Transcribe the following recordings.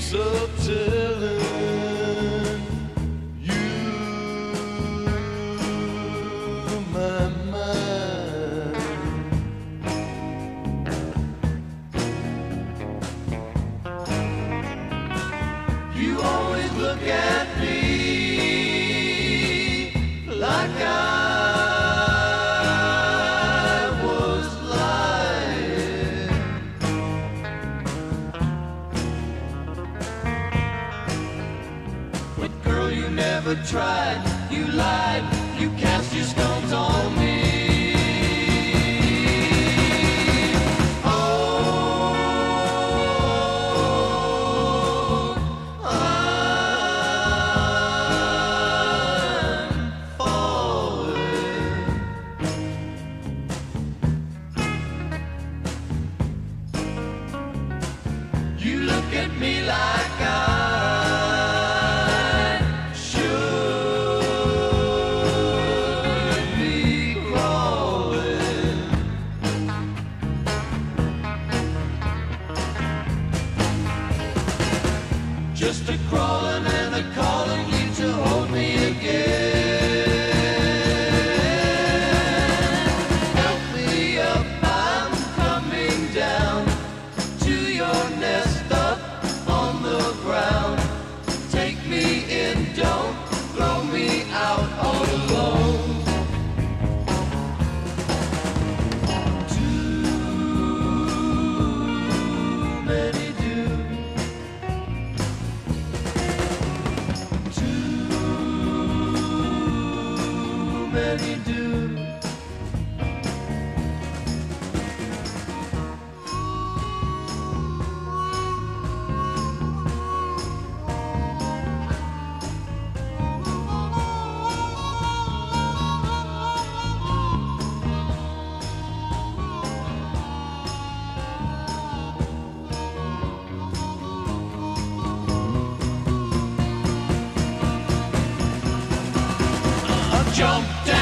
use of telling. tried, you lied, you cast your stones on me. You look at me like I just a crawling. I jumped down.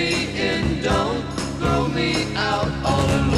Me in, don't throw me out.